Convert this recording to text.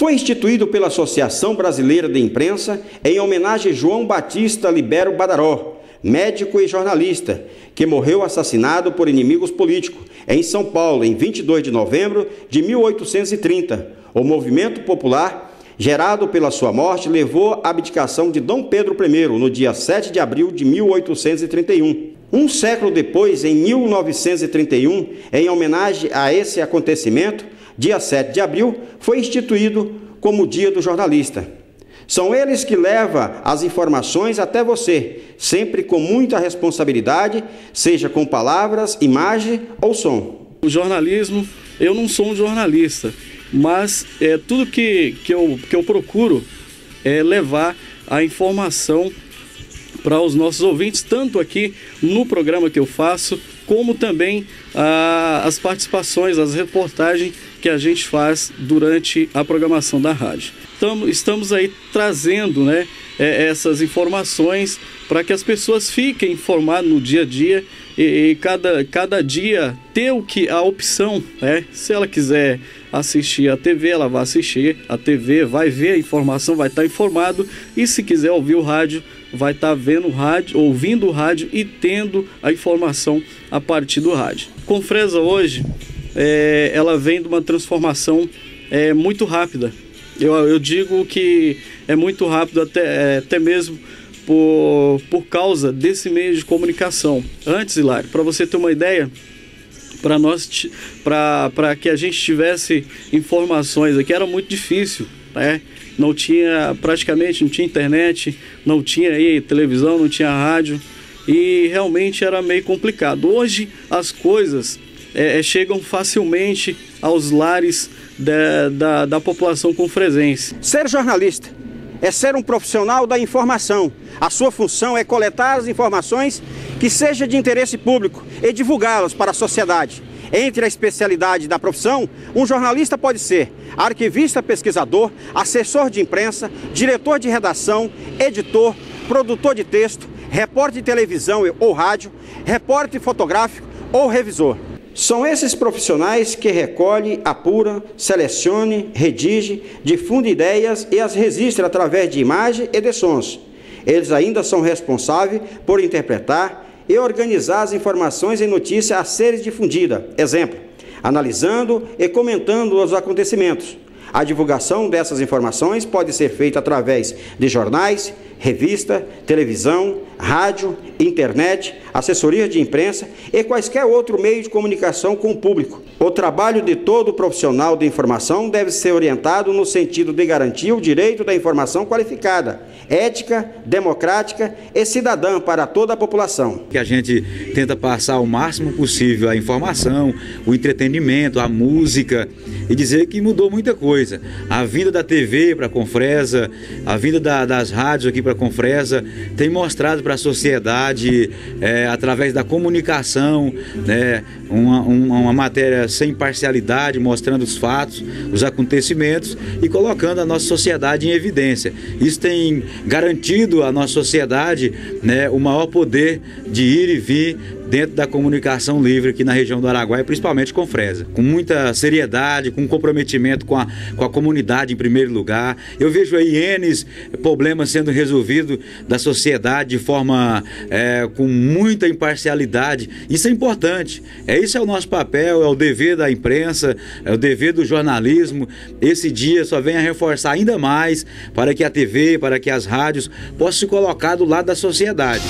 foi instituído pela Associação Brasileira de Imprensa em homenagem a João Batista Libero Badaró, médico e jornalista, que morreu assassinado por inimigos políticos em São Paulo em 22 de novembro de 1830. O movimento popular, gerado pela sua morte, levou à abdicação de Dom Pedro I no dia 7 de abril de 1831. Um século depois, em 1931, em homenagem a esse acontecimento, dia 7 de abril, foi instituído como Dia do Jornalista. São eles que levam as informações até você, sempre com muita responsabilidade, seja com palavras, imagem ou som. O jornalismo, eu não sou um jornalista, mas é, tudo que, que, eu, que eu procuro é levar a informação para os nossos ouvintes, tanto aqui no programa que eu faço, como também ah, as participações, as reportagens que a gente faz durante a programação da rádio. Estamos, aí trazendo né, é, essas informações para que as pessoas fiquem informadas no dia a dia e, e, cada, cada dia ter o que a opção, né? Se ela quiser assistir a TV, ela vai assistir a TV, vai ver a informação, vai estar informado e se quiser ouvir o rádio, vai estar vendo o rádio, ouvindo o rádio e tendo a informação a partir do rádio. Com Fresa hoje, é, ela vem de uma transformação é, muito rápida. Eu, eu digo que é muito rápido até, é, até mesmo por, por causa desse meio de comunicação. Antes, Hilário, para você ter uma ideia, para nós para que a gente tivesse informações aqui era muito difícil, né? Não tinha praticamente não tinha internet, não tinha aí televisão, não tinha rádio e realmente era meio complicado. Hoje as coisas é, é, chegam facilmente aos lares da, da, da população confresense. Ser jornalista é ser um profissional da informação. A sua função é coletar as informações que seja de interesse público e divulgá-las para a sociedade. Entre a especialidade da profissão, um jornalista pode ser arquivista pesquisador, assessor de imprensa, diretor de redação, editor, produtor de texto, repórter de televisão ou rádio, repórter fotográfico ou revisor. São esses profissionais que recolhe, apura, selecione, redige, difunde ideias e as registra através de imagem e de sons. Eles ainda são responsáveis por interpretar e organizar as informações e notícias a serem difundidas. Exemplo, analisando e comentando os acontecimentos. A divulgação dessas informações pode ser feita através de jornais, revista, televisão, rádio, internet, assessoria de imprensa e quaisquer outro meio de comunicação com o público. O trabalho de todo profissional de informação deve ser orientado no sentido de garantir o direito da informação qualificada, ética, democrática e cidadã para toda a população. Que a gente tenta passar o máximo possível a informação, o entretenimento, a música e dizer que mudou muita coisa. A vinda da TV para Confresa, a vinda da, das rádios aqui para Confresa tem mostrado para a sociedade, é, através da comunicação, né, uma, uma, uma, matéria sem parcialidade, mostrando os fatos, os acontecimentos e colocando a nossa sociedade em evidência. Isso tem garantido à nossa sociedade né, o maior poder de ir e vir dentro da comunicação livre aqui na região do Araguaia, principalmente com Fresa. Com muita seriedade, com comprometimento com a, com a comunidade em primeiro lugar. Eu vejo aí N problemas sendo resolvidos da sociedade de forma é, com muita imparcialidade. Isso é importante. É isso é o nosso papel, é o dever da imprensa, é o dever do jornalismo. Esse dia só vem a reforçar ainda mais para que a TV, para que as rádios possam se colocar do lado da sociedade.